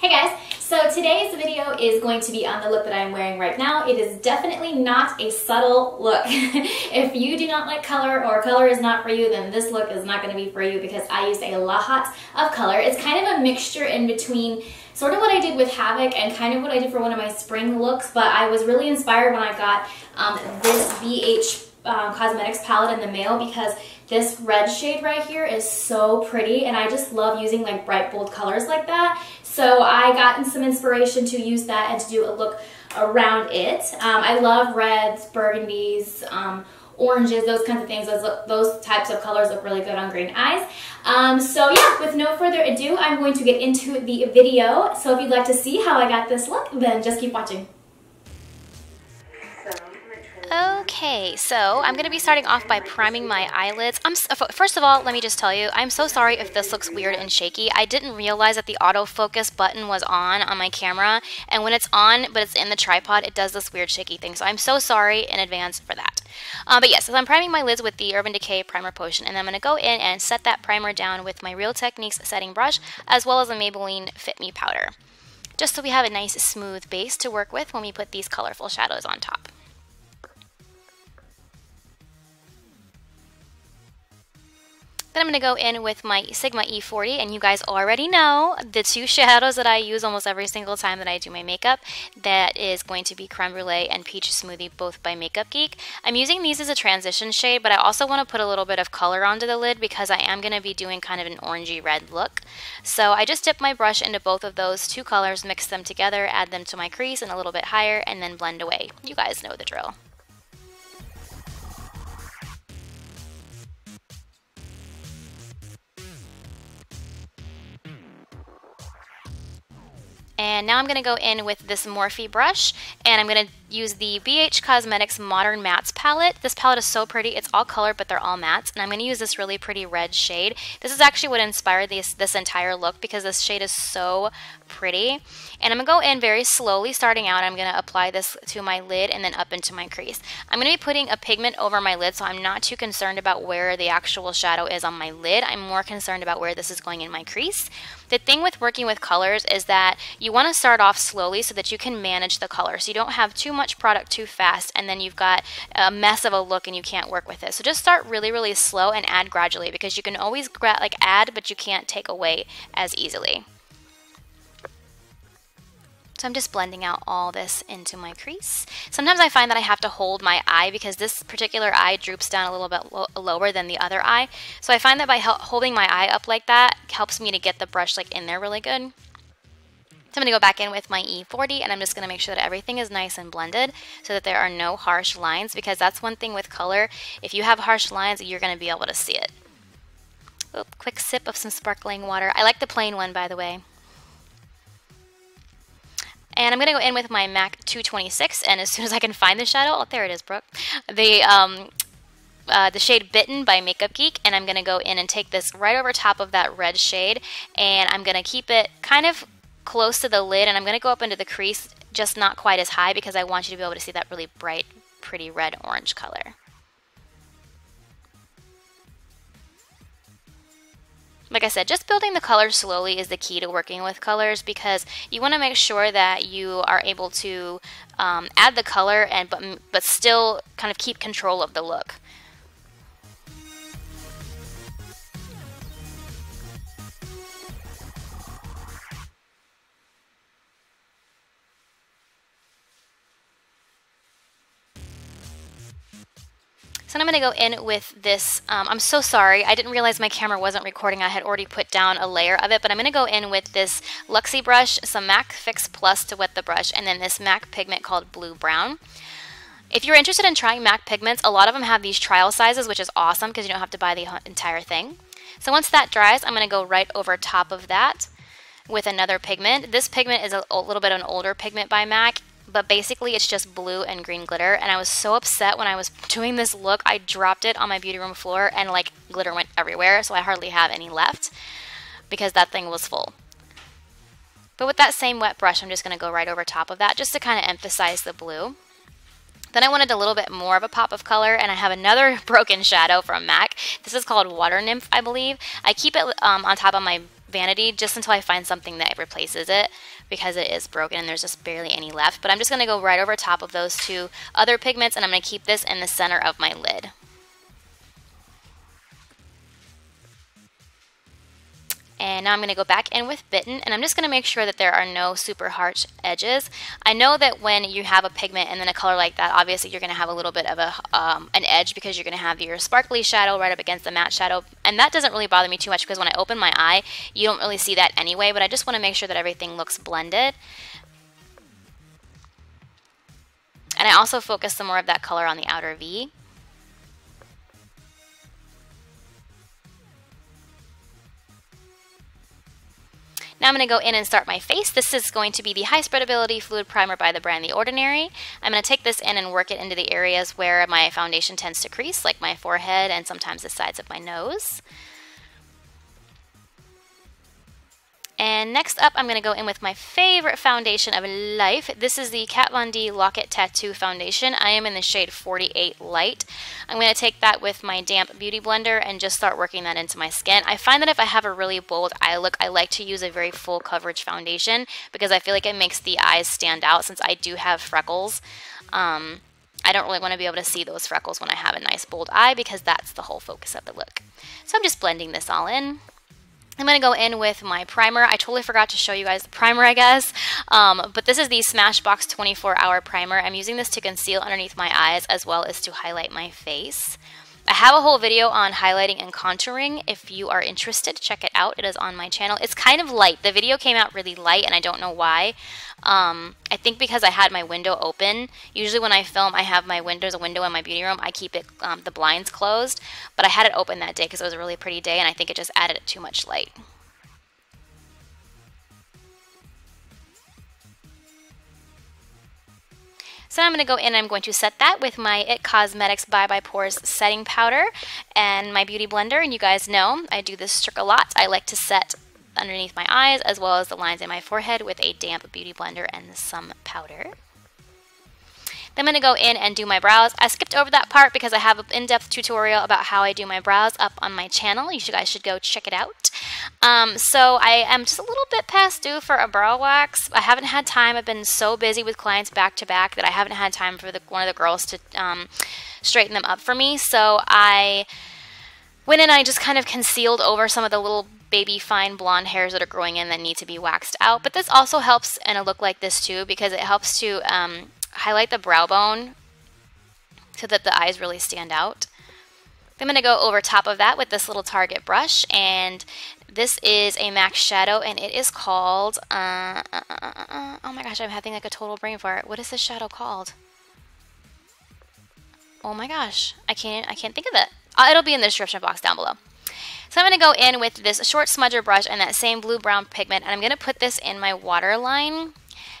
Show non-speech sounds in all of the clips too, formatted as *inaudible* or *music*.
Hey guys, so today's video is going to be on the look that I'm wearing right now. It is definitely not a subtle look. *laughs* if you do not like color or color is not for you, then this look is not going to be for you because I used a lot of color. It's kind of a mixture in between sort of what I did with Havoc and kind of what I did for one of my spring looks, but I was really inspired when I got um, this BH um, Cosmetics palette in the mail because this red shade right here is so pretty and I just love using like bright bold colors like that. So I got some inspiration to use that and to do a look around it. Um, I love reds, burgundies, um, oranges, those kinds of things. Those, those types of colors look really good on green eyes. Um, so yeah, with no further ado, I'm going to get into the video. So if you'd like to see how I got this look, then just keep watching. Okay, so I'm going to be starting off by priming my eyelids. I'm, first of all, let me just tell you, I'm so sorry if this looks weird and shaky. I didn't realize that the autofocus button was on on my camera, and when it's on but it's in the tripod, it does this weird shaky thing. So I'm so sorry in advance for that. Uh, but yes, so I'm priming my lids with the Urban Decay Primer Potion, and I'm going to go in and set that primer down with my Real Techniques setting brush, as well as a Maybelline Fit Me powder, just so we have a nice smooth base to work with when we put these colorful shadows on top. Then I'm going to go in with my Sigma E40, and you guys already know the two shadows that I use almost every single time that I do my makeup. That is going to be Creme Brulee and Peach Smoothie, both by Makeup Geek. I'm using these as a transition shade, but I also want to put a little bit of color onto the lid because I am going to be doing kind of an orangey red look. So I just dip my brush into both of those two colors, mix them together, add them to my crease and a little bit higher, and then blend away. You guys know the drill. And now I'm going to go in with this Morphe brush and I'm going to use the BH Cosmetics Modern Mattes palette. This palette is so pretty. It's all color, but they're all mattes. And I'm going to use this really pretty red shade. This is actually what inspired this, this entire look because this shade is so pretty. And I'm to go in very slowly starting out. I'm to apply this to my lid and then up into my crease. I'm to be putting a pigment over my lid so I'm not too concerned about where the actual shadow is on my lid. I'm more concerned about where this is going in my crease. The thing with working with colors is that you want to start off slowly so that you can manage the color. So you don't have too much product too fast and then you've got a mess of a look and you can't work with it. So just start really, really slow and add gradually because you can always like add, but you can't take away as easily. So I'm just blending out all this into my crease. Sometimes I find that I have to hold my eye because this particular eye droops down a little bit lo lower than the other eye. So I find that by holding my eye up like that helps me to get the brush like in there really good. So I'm going to go back in with my E40 and I'm just going to make sure that everything is nice and blended so that there are no harsh lines because that's one thing with color. If you have harsh lines, you're going to be able to see it. Oop, quick sip of some sparkling water. I like the plain one, by the way. And I'm going to go in with my MAC 226, and as soon as I can find the shadow, oh, there it is, Brooke. The, um, uh, the shade Bitten by Makeup Geek, and I'm going to go in and take this right over top of that red shade, and I'm going to keep it kind of close to the lid and I'm going to go up into the crease, just not quite as high because I want you to be able to see that really bright, pretty red-orange color. Like I said, just building the color slowly is the key to working with colors because you want to make sure that you are able to um, add the color and but, but still kind of keep control of the look. So I'm going to go in with this, um, I'm so sorry, I didn't realize my camera wasn't recording, I had already put down a layer of it, but I'm going to go in with this Luxie brush, some MAC Fix Plus to wet the brush, and then this MAC pigment called Blue Brown. If you're interested in trying MAC pigments, a lot of them have these trial sizes, which is awesome because you don't have to buy the entire thing. So once that dries, I'm going to go right over top of that with another pigment. This pigment is a, little bit of an older pigment by MAC but basically it's just blue and green glitter and I was so upset when I was doing this look I dropped it on my beauty room floor and like glitter went everywhere so I hardly have any left because that thing was full. But with that same wet brush I'm just going to go right over top of that just to kind of emphasize the blue. Then I wanted a little bit more of a pop of color, and I have another *laughs* broken shadow from MAC. This is called Water Nymph, I believe. I keep it um, on top of my vanity just until I find something that replaces it because it is broken and there's just barely any left. But I'm just going to go right over top of those two other pigments and I'm going to keep this in the center of my lid. And now I'm going to go back in with Bitten, and I'm just going to make sure that there are no super harsh edges. I know that when you have a pigment and then a color like that, obviously you're going to have a little bit of a um, an edge because you're going to have your sparkly shadow right up against the matte shadow. And that doesn't really bother me too much because when I open my eye, you don't really see that anyway, but I just want to make sure that everything looks blended. And I also focus some more of that color on the outer V. Now I'm going to go in and start my face. This is going to be the High Spreadability Fluid Primer by the brand The Ordinary. I'm going to take this in and work it into the areas where my foundation tends to crease, like my forehead and sometimes the sides of my nose. And next up, I'm going to go in with my favorite foundation of life. This is the Kat Von D Lock-It Tattoo Foundation. I am in the shade 48 Light. I'm going to take that with my damp beauty blender and just start working that into my skin. I find that if I have a really bold eye look, I like to use a very full coverage foundation because I feel like it makes the eyes stand out since I do have freckles. Um, I don't really want to be able to see those freckles when I have a nice bold eye because that's the whole focus of the look. So I'm just blending this all in. I'm going to go in with my primer. I totally forgot to show you guys the primer, I guess. Um, but this is the Smashbox 24 Hour Primer. I'm using this to conceal underneath my eyes as well as to highlight my face. I have a whole video on highlighting and contouring. If you are interested, check it out. It is on my channel. It's kind of light. The video came out really light and I don't know why. Um, I think because I had my window open. Usually when I film, I have my windows, a window in my beauty room. I keep it um, the blinds closed, but I had it open that day because it was a really pretty day and I think it just added too much light. So I'm going to go in and I'm going to set that with my IT Cosmetics Bye Bye Pores setting powder and my beauty blender. And you guys know I do this trick a lot. I like to set underneath my eyes as well as the lines in my forehead with a damp beauty blender and some powder. Then I'm going to go in and do my brows. I skipped over that part because I have an in-depth tutorial about how I do my brows up on my channel. You guys should go check it out. Um, so I am just a little bit past due for a brow wax. I haven't had time. I've been so busy with clients back to back that I haven't had time for the, one of the girls to um, straighten them up for me. So I went and I just kind of concealed over some of the little baby fine blonde hairs that are growing in that need to be waxed out. But this also helps in a look like this too because it helps to um, highlight the brow bone so that the eyes really stand out. I'm going to go over top of that with this little Target brush and this is a MAC shadow and it is called, uh, uh, uh, oh my gosh, I'm having like a total brain fart. What is this shadow called? Oh my gosh, I can't, I can't think of it. it'll be in the description box down below. So I'm going to go in with this short smudger brush and that same blue-brown pigment and I'm going to put this in my waterline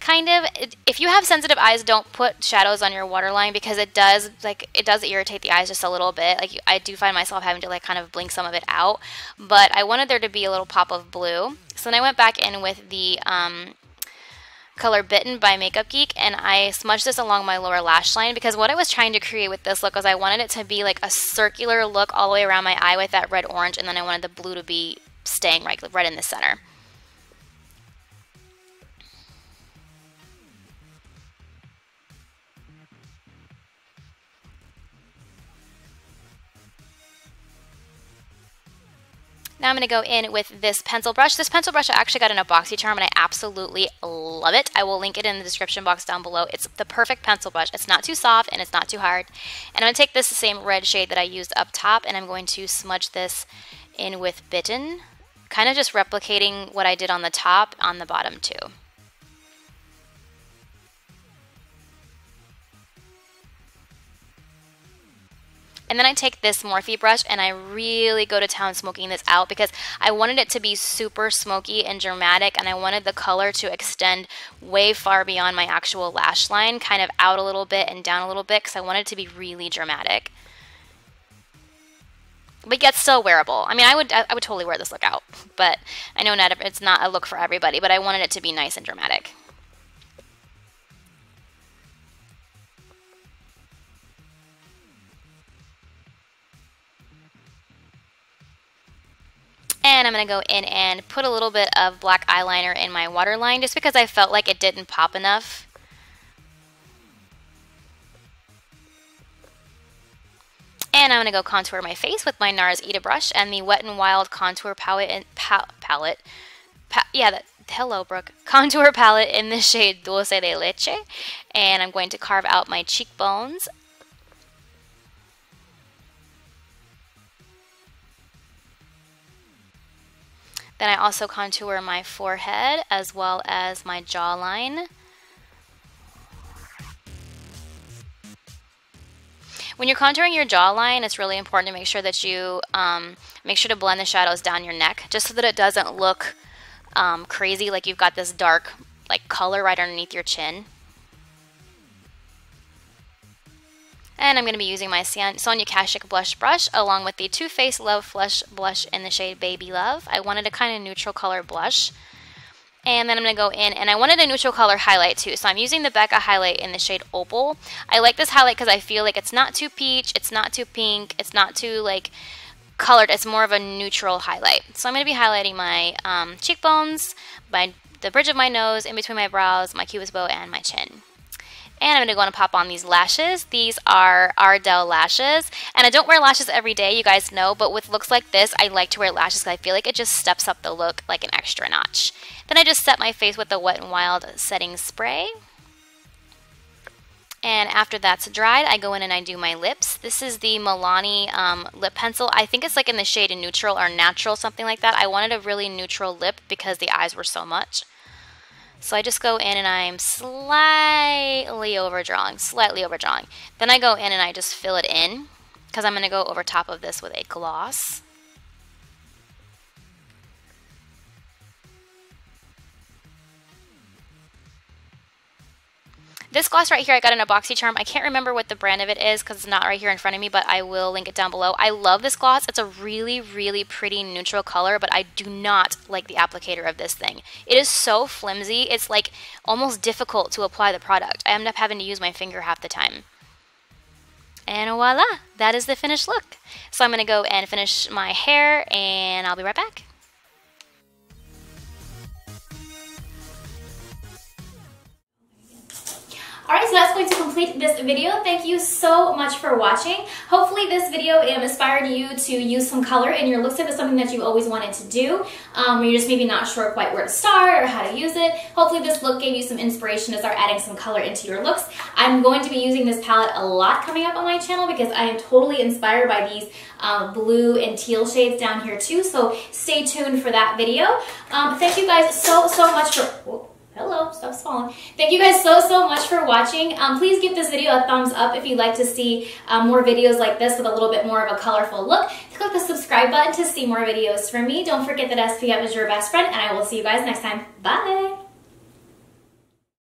kind of if you have sensitive eyes don't put shadows on your waterline because it does like it does irritate the eyes just a little bit like I do find myself having to like kind of blink some of it out but I wanted there to be a little pop of blue so then I went back in with the um, color Bitten by Makeup Geek and I smudged this along my lower lash line because what I was trying to create with this look was I wanted it to be like a circular look all the way around my eye with that red orange and then I wanted the blue to be staying right, right in the center. Now I'm going to go in with this pencil brush. This pencil brush I actually got in a BoxyCharm and I absolutely love it. I will link it in the description box down below. It's the perfect pencil brush. It's not too soft and it's not too hard. And I'm going to take this same red shade that I used up top and I'm going to smudge this in with Bitten. Kind of just replicating what I did on the top on the bottom too. And then I take this Morphe brush and I really go to town smoking this out because I wanted it to be super smoky and dramatic and I wanted the color to extend way far beyond my actual lash line, kind of out a little bit and down a little bit because I wanted it to be really dramatic. But yet still wearable. I mean, I would I would totally wear this look out, but I know not it's not a look for everybody, but I wanted it to be nice and dramatic. And I'm going to go in and put a little bit of black eyeliner in my waterline just because I felt like it didn't pop enough. And I'm going to go contour my face with my NARS Ita brush and the Wet n Wild contour palette. Pa palette. Pa yeah, that, hello, Brooke. *laughs* Contour palette in the shade Dulce de Leche. And I'm going to carve out my cheekbones. Then I also contour my forehead as well as my jawline. When you're contouring your jawline, it's really important to make sure that you um, make sure to blend the shadows down your neck just so that it doesn't look um, crazy like you've got this dark like color right underneath your chin. And I'm going to be using my Sonia Kashuk blush brush along with the Too Faced Love Flush blush in the shade Baby Love. I wanted a kind of neutral color blush. And then I'm going to go in, and I wanted a neutral color highlight too. So I'm using the Becca highlight in the shade Opal. I like this highlight because I feel like it's not too peach, it's not too pink, it's not too like colored. It's more of a neutral highlight. So I'm going to be highlighting my um, cheekbones, my the bridge of my nose, in between my brows, my cupid's bow, and my chin. And I'm going to go and pop on these lashes. These are Ardell lashes. And I don't wear lashes every day, you guys know, but with looks like this, I like to wear lashes because I feel like it just steps up the look like an extra notch. Then I just set my face with the Wet n Wild setting spray. And after that's dried, I go in and I do my lips. This is the Milani um, lip pencil. I think it's like in the shade neutral or natural, something like that. I wanted a really neutral lip because the eyes were so much. So I just go in and I'm slightly overdrawing, slightly overdrawing. Then I go in and I just fill it in because I'm going to go over top of this with a gloss. This gloss right here I got in a BoxyCharm. I can't remember what the brand of it is because it's not right here in front of me, but I will link it down below. I love this gloss. It's a really, really pretty neutral color, but I do not like the applicator of this thing. It is so flimsy. It's like almost difficult to apply the product. I end up having to use my finger half the time. And voila, that is the finished look. So I'm going to go and finish my hair and I'll be right back. Alright, so that's going to complete this video. Thank you so much for watching. Hopefully this video inspired you to use some color in your looks if it's something that you've always wanted to do, um, or you're just maybe not sure quite where to start or how to use it. Hopefully this look gave you some inspiration to start adding some color into your looks. I'm going to be using this palette a lot coming up on my channel because I am totally inspired by these um, blue and teal shades down here too, so stay tuned for that video. Um, thank you guys so, so much for... Hello, stop falling. Thank you guys so, so much for watching. Um, please give this video a thumbs up if you'd like to see um, more videos like this with a little bit more of a colorful look. Click the subscribe button to see more videos from me. Don't forget that SPF is your best friend, and I will see you guys next time. Bye!